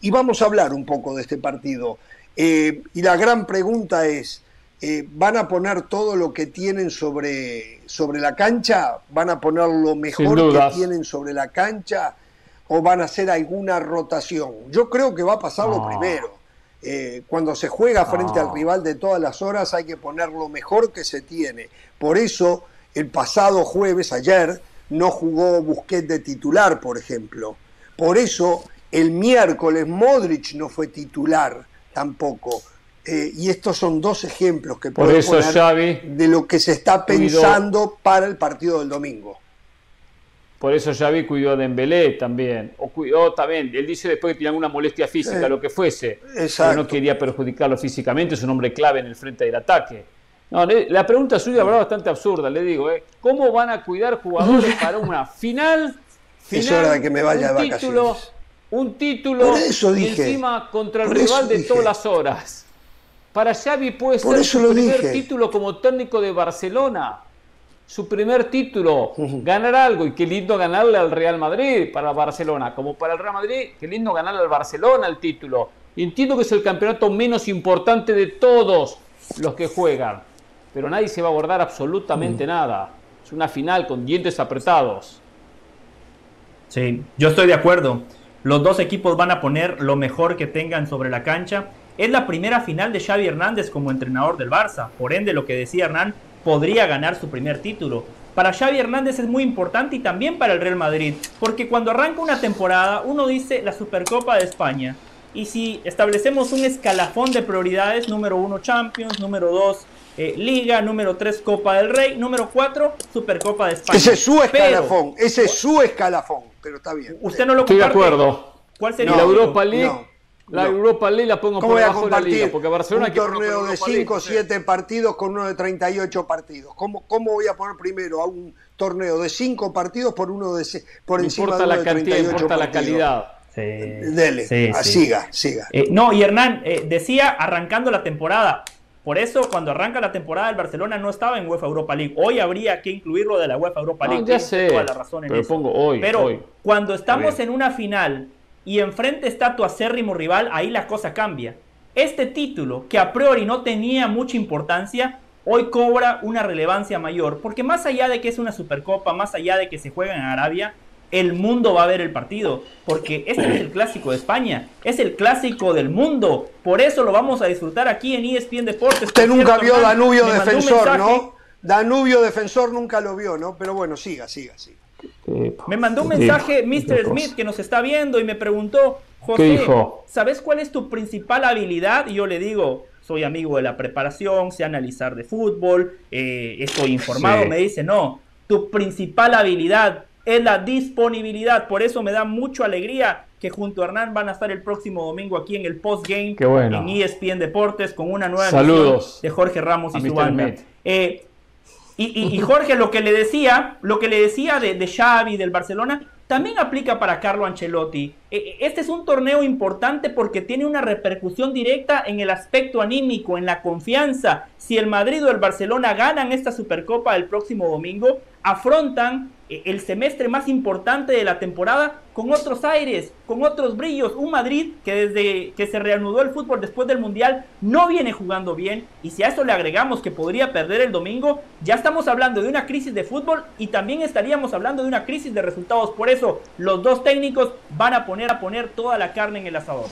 Y vamos a hablar un poco de este partido. Eh, y la gran pregunta es, eh, ¿van a poner todo lo que tienen sobre, sobre la cancha? ¿Van a poner lo mejor que tienen sobre la cancha? ¿O van a hacer alguna rotación? Yo creo que va a pasar lo primero. Eh, cuando se juega frente al rival de todas las horas hay que poner lo mejor que se tiene. Por eso el pasado jueves, ayer, no jugó Busquets de titular, por ejemplo. Por eso el miércoles Modric no fue titular tampoco. Eh, y estos son dos ejemplos que por eso, poner de lo que se está pensando para el partido del domingo. Por eso Xavi cuidó a Dembélé también, o cuidó también, él dice después que tenía una molestia física, lo que fuese, pero no quería perjudicarlo físicamente, es un hombre clave en el frente del ataque. No, la pregunta suya es bastante absurda, le digo, ¿eh? ¿cómo van a cuidar jugadores para una final? final es hora de que me vaya de título, un título encima contra el rival de todas las horas. Para Xavi puede ser su primer título como técnico de Barcelona. Su primer título, ganar algo, y qué lindo ganarle al Real Madrid para Barcelona, como para el Real Madrid, qué lindo ganarle al Barcelona el título. entiendo que es el campeonato menos importante de todos los que juegan, pero nadie se va a abordar absolutamente nada. Es una final con dientes apretados. Sí, yo estoy de acuerdo. Los dos equipos van a poner lo mejor que tengan sobre la cancha. Es la primera final de Xavi Hernández como entrenador del Barça. Por ende, lo que decía Hernán, podría ganar su primer título. Para Xavi Hernández es muy importante y también para el Real Madrid. Porque cuando arranca una temporada, uno dice la Supercopa de España. Y si establecemos un escalafón de prioridades, número uno Champions, número dos eh, Liga, número 3 Copa del Rey, número 4 Supercopa de España. Ese es su escalafón, ese es su escalafón, pero está bien. Usted no lo comparte. Estoy de acuerdo. ¿Cuál sería? la Europa League. la Europa League la pongo por debajo de la Liga, porque Barcelona un torneo de 5 o 7 partidos con uno de 38 partidos. ¿Cómo, ¿Cómo voy a poner primero a un torneo de 5 partidos por uno de por encima de uno la de 38 cantidad, importa la calidad. Sí, Dele, ah, siga, siga. Eh, no, y Hernán eh, decía arrancando la temporada, por eso, cuando arranca la temporada, el Barcelona no estaba en UEFA Europa League. Hoy habría que incluirlo de la UEFA Europa League. ya sé, pero pongo hoy. Pero cuando estamos en una final y enfrente está tu acérrimo rival, ahí la cosa cambia. Este título, que a priori no tenía mucha importancia, hoy cobra una relevancia mayor. Porque más allá de que es una Supercopa, más allá de que se juega en Arabia, el mundo va a ver el partido, porque este es el clásico de España, es el clásico del mundo, por eso lo vamos a disfrutar aquí en ESPN Deportes. Usted nunca vio Danubio Defensor, ¿no? Danubio Defensor nunca lo vio, ¿no? Pero bueno, siga, siga, siga. Me mandó un mensaje Mr. Smith que nos está viendo y me preguntó, José, ¿sabes cuál es tu principal habilidad? Y yo le digo, soy amigo de la preparación, sé analizar de fútbol, eh, estoy informado. Me dice, no, tu principal habilidad es la disponibilidad. Por eso me da mucha alegría que junto a Hernán van a estar el próximo domingo aquí en el postgame en ESPN Deportes con una nueva Saludos de Jorge Ramos y su banda. Eh, y, Jorge, lo que le decía, lo que le decía de, de Xavi, del Barcelona, también aplica para Carlo Ancelotti. E, e, este es un torneo importante porque tiene una repercusión directa en el aspecto anímico, en la confianza. Si el Madrid o el Barcelona ganan esta Supercopa el próximo domingo, afrontan eh, el semestre más importante de la temporada con otros aires, con otros brillos. Un Madrid que desde que se reanudó el fútbol después del Mundial no viene jugando bien. Y si a eso le agregamos que podría perder el domingo, ya estamos hablando de una crisis de fútbol y también estaríamos hablando de una crisis de resultados. Por eso los dos técnicos van a poner a poner toda la carne en el asador.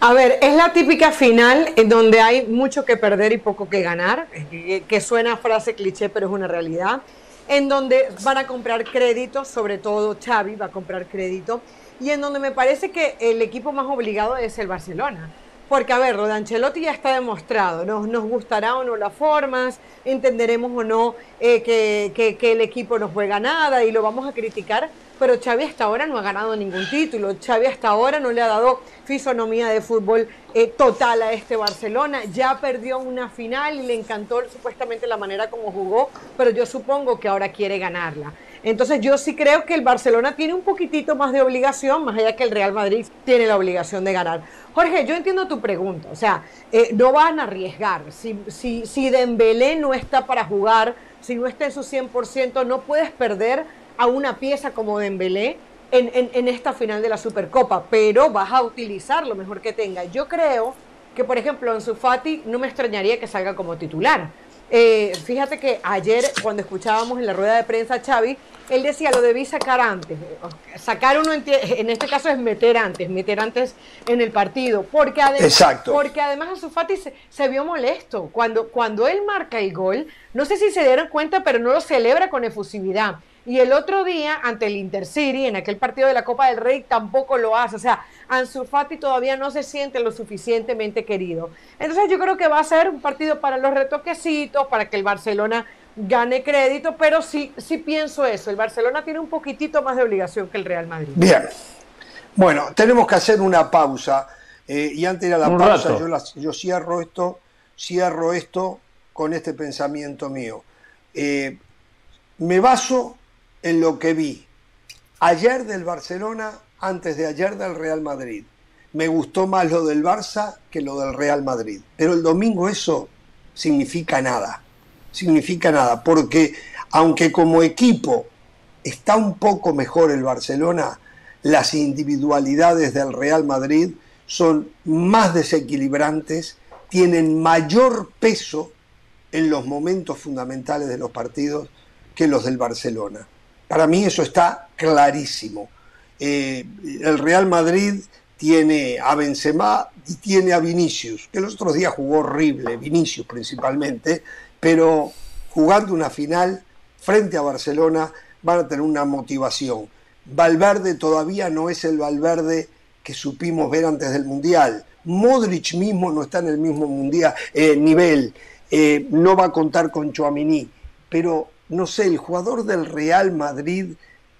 A ver, es la típica final en donde hay mucho que perder y poco que ganar, que, que suena frase cliché, pero es una realidad en donde van a comprar crédito, sobre todo Xavi va a comprar crédito, y en donde me parece que el equipo más obligado es el Barcelona. Porque, a ver, lo de Ancelotti ya está demostrado, nos, nos gustará o no las formas, entenderemos o no eh, que, que, el equipo no juega nada y lo vamos a criticar, pero Xavi hasta ahora no ha ganado ningún título, Xavi hasta ahora no le ha dado fisonomía de fútbol eh, total a este Barcelona, ya perdió una final y le encantó supuestamente la manera como jugó, pero yo supongo que ahora quiere ganarla. Entonces yo sí creo que el Barcelona tiene un poquitito más de obligación, más allá que el Real Madrid tiene la obligación de ganar. Jorge, yo entiendo tu pregunta, o sea, eh, no van a arriesgar. Si, si, si Dembélé no está para jugar, si no está en su 100%, no puedes perder a una pieza como Dembélé en, esta final de la Supercopa, pero vas a utilizar lo mejor que tenga. Yo creo que, por ejemplo, en Fati no me extrañaría que salga como titular. Eh, fíjate que ayer, cuando escuchábamos en la rueda de prensa a Xavi, él decía, lo debí sacar antes. Sacar uno, en este caso es meter antes, meter antes en el partido. Porque, además, porque además Ansu se, se, vio molesto. Cuando, cuando él marca el gol, no sé si se dieron cuenta, pero no lo celebra con efusividad. Y el otro día, ante el Intercity, en aquel partido de la Copa del Rey, tampoco lo hace. O sea, Ansu Fati todavía no se siente lo suficientemente querido. Entonces yo creo que va a ser un partido para los retoquecitos, para que el Barcelona gane crédito, pero sí, sí pienso eso. El Barcelona tiene un poquitito más de obligación que el Real Madrid. Bien. Bueno, tenemos que hacer una pausa. Eh, y antes de la pausa, yo, cierro esto, cierro esto con este pensamiento mío. Eh, me baso en lo que vi ayer del Barcelona antes de ayer del Real Madrid. Me gustó más lo del Barça que lo del Real Madrid. Pero el domingo eso significa nada. Significa nada. Porque aunque como equipo está un poco mejor el Barcelona, las individualidades del Real Madrid son más desequilibrantes, tienen mayor peso en los momentos fundamentales de los partidos que los del Barcelona. Para mí eso está clarísimo. Eh, el Real Madrid tiene a Benzema y tiene a Vinicius, que los otros días jugó horrible, Vinicius principalmente, pero jugando una final frente a Barcelona van a tener una motivación. Valverde todavía no es el Valverde que supimos ver antes del Mundial. Modric mismo no está en el mismo mundial, eh, nivel, eh, no va a contar con Chouamini, pero no sé, el jugador del Real Madrid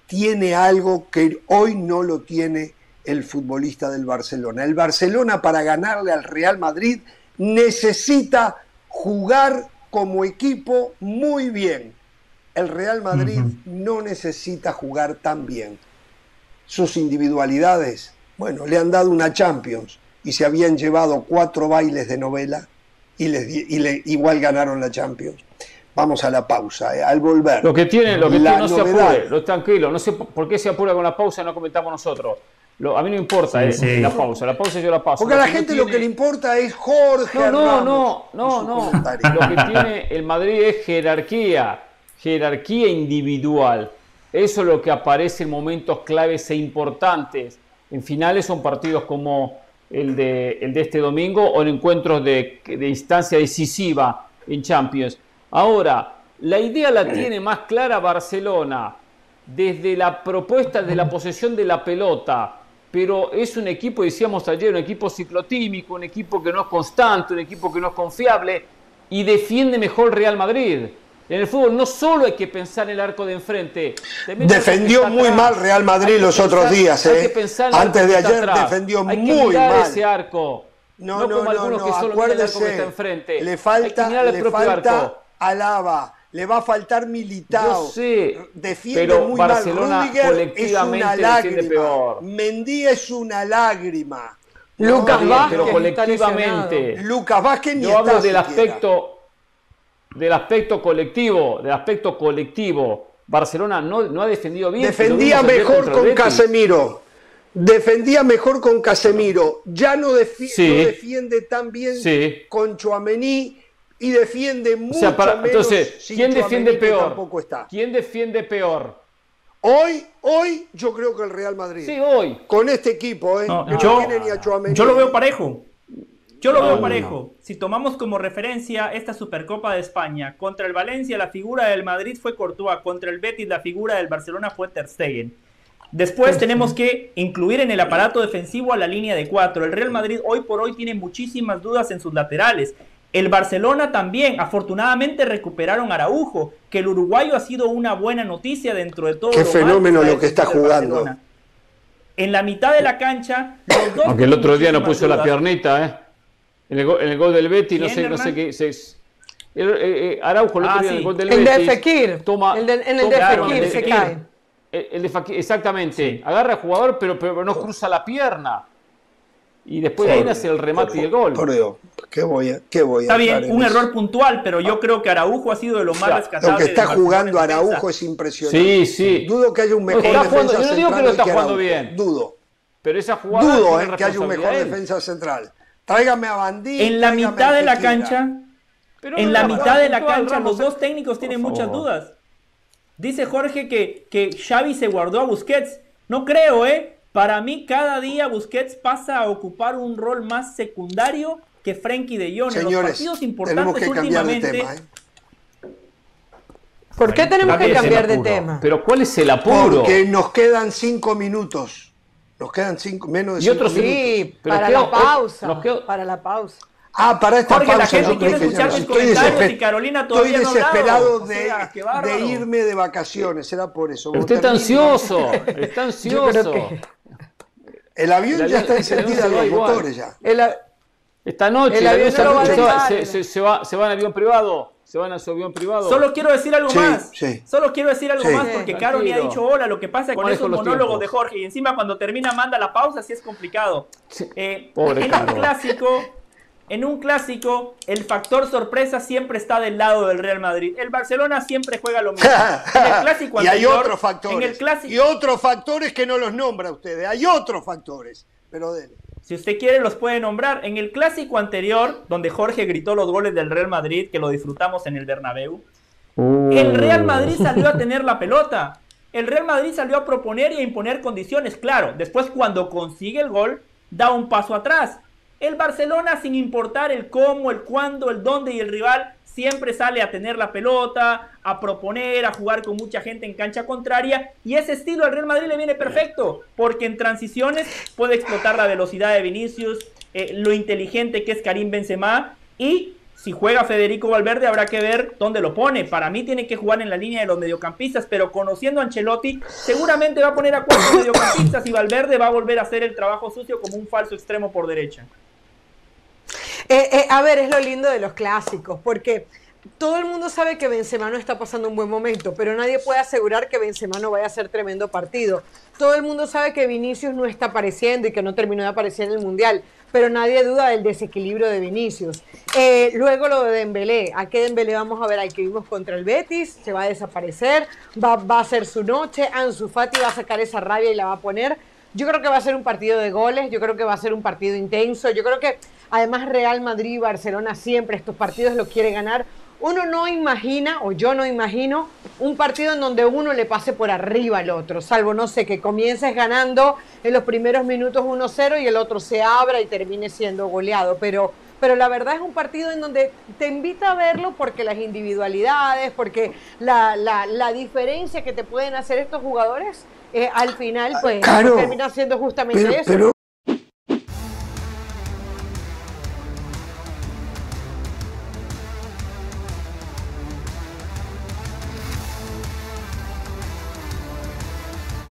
tiene algo que hoy no lo tiene el futbolista del Barcelona. El Barcelona para ganarle al Real Madrid necesita jugar como equipo muy bien. El Real Madrid no necesita jugar tan bien. Sus individualidades, bueno, le han dado una Champions y se habían llevado cuatro bailes de novela y, les, y igual ganaron la Champions. Vamos a la pausa. Eh, al volver. Lo que tiene, lo que tiene, no se apure, lo, tranquilo. No sé por qué se apura con la pausa y no comentamos nosotros. a mí no importa eh, la pausa. La pausa yo la paso. Porque a la gente lo que le importa es Jorge. No, no, no, no, no. Lo que tiene el Madrid es jerarquía. Jerarquía individual. Eso es lo que aparece en momentos claves e importantes. En finales son partidos como el de, el de este domingo o en encuentros de, de instancia decisiva en Champions Ahora, la idea la tiene más clara Barcelona desde la propuesta de la posesión de la pelota, pero es un equipo, decíamos ayer, un equipo ciclotímico, un equipo que no es constante, un equipo que no es confiable y defiende mejor Real Madrid. En el fútbol no solo hay que pensar en el arco de enfrente. Defendió muy mal Real Madrid los otros días. Eh. Antes de ayer defendió muy mal. ese arco. No, no, como algunos que solo miran el arco que está enfrente. Le falta, le falta Alaba, le va a faltar Militao. Yo sé, defiende pero muy Barcelona mal. colectivamente es una lágrima. Peor. Mendy es una lágrima. Lucas Vázquez, pero colectivamente. Lucas Vázquez ni Yo hablo del aspecto del aspecto colectivo, del aspecto colectivo. Barcelona no, no ha defendido bien. Defendía mejor con Casemiro. Defendía mejor con Casemiro. Ya no, defiende tan bien con Chuamení y defiende mucho menos Entonces, ¿quién defiende peor? ¿Quién defiende peor? Hoy, hoy, yo creo que el Real Madrid. Sí, hoy. Con este equipo, ¿eh? yo, yo lo veo parejo. Yo lo veo parejo. Si tomamos como referencia esta Supercopa de España, contra el Valencia la figura del Madrid fue Courtois, contra el Betis la figura del Barcelona fue Ter Stegen. Después tenemos que incluir en el aparato defensivo a la línea de cuatro. El Real Madrid hoy por hoy tiene muchísimas dudas en sus laterales. El Barcelona también, afortunadamente recuperaron a Araujo, que el uruguayo ha sido una buena noticia dentro de todo. Qué fenómeno lo que está jugando. En la mitad de la cancha, los dos Aunque el otro día no puso la piernita, ¿eh? En el, gol, del Betty, no sé, no sé qué. Se, eh, Araujo, el otro ah, día en el gol del el Betis. De Fekir. Toma, el de, en el de Fekir se cae. El, de Fekir, exactamente. Agarra al jugador, pero, pero no cruza la pierna. Y después de ahí nace el remate y el gol. Por Dios, ¿qué voy a, qué voy Está bien, un error puntual, pero yo creo que Araujo ha sido de lo más rescatable. Lo que está jugando Araujo es impresionante. Sí, sí. Dudo que haya un mejor defensa Yo no digo que lo está jugando bien. Dudo. Pero esa jugada. Dudo eh, que haya un mejor defensa central. Tráigame a Bandí. En la mitad de la cancha. en la mitad de la cancha, los dos técnicos tienen muchas dudas. Dice Jorge que, que Xavi se guardó a Busquets. No creo, ¿eh? Para mí, cada día Busquets pasa a ocupar un rol más secundario que Frenkie de Jong. en los partidos importantes últimamente. ¿eh? ¿Por qué tenemos que cambiar de tema? Pero ¿cuál es el apuro? Porque nos quedan cinco minutos. Nos quedan cinco, menos de y otros Sí, para, la pausa, para la pausa. Ah, para esta Porque pausa. la gente quiere escuchar mis comentarios y Carolina todavía Estoy desesperado de, de, irme de vacaciones, será por eso. Usted está ansioso, está ansioso. El avión ya está encendido los motores ya. Esta noche, el avión se, va, se, se, va, se va en avión privado se van a su avión privado. Solo quiero decir algo más. Solo quiero decir algo más porque Caro me ha dicho hola. Lo que pasa con esos monólogos de Jorge y encima cuando termina manda la pausa, sí es complicado. Eh, Pobre en un clásico, en un clásico, el factor sorpresa siempre está del lado del Real Madrid. El Barcelona siempre juega lo mismo. En el clásico y hay otros factores. Y otros factores que no los nombra ustedes. Hay otros factores. Pero si usted quiere, los puede nombrar. En el clásico anterior, donde Jorge gritó los goles del Real Madrid, que lo disfrutamos en el Bernabéu, el Real Madrid salió a tener la pelota. El Real Madrid salió a proponer y a imponer condiciones. Claro, después cuando consigue el gol, da un paso atrás. El Barcelona, sin importar el cómo, el cuándo, el dónde y el rival, siempre sale a tener la pelota, a proponer, a jugar con mucha gente en cancha contraria. Y ese estilo al Real Madrid le viene perfecto, porque en transiciones puede explotar la velocidad de Vinicius, eh, lo inteligente que es Karim Benzema y si juega Federico Valverde habrá que ver dónde lo pone. Para mí tiene que jugar en la línea de los mediocampistas, pero conociendo a Ancelotti, seguramente va a poner a cuatro mediocampistas y Valverde va a volver a hacer el trabajo sucio como un falso extremo por derecha. Eh, eh, a ver, es lo lindo de los clásicos, porque todo el mundo sabe que Benzema no está pasando un buen momento, pero nadie puede asegurar que Benzema no vaya a ser tremendo partido. Todo el mundo sabe que Vinicius no está apareciendo y que no terminó de aparecer en el Mundial, pero nadie duda del desequilibrio de Vinicius. Eh, luego lo de Dembélé, ¿a qué Dembélé vamos a ver? Al que vimos contra el Betis, se va a desaparecer, va, va a ser su noche, Ansu Fati va a sacar esa rabia y la va a poner. Yo creo que va a ser un partido de goles, yo creo que va a ser un partido intenso, yo creo que además Real Madrid y Barcelona siempre estos partidos lo quiere ganar. Uno no imagina, o yo no imagino, un partido en donde uno le pase por arriba al otro, salvo, no sé, que comiences ganando en los primeros minutos 1-0 y el otro se abra y termine siendo goleado, pero pero la verdad es un partido en donde te invita a verlo porque las individualidades, porque la, la, la diferencia que te pueden hacer estos jugadores eh, al final pues termina siendo justamente eso.